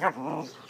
Yum.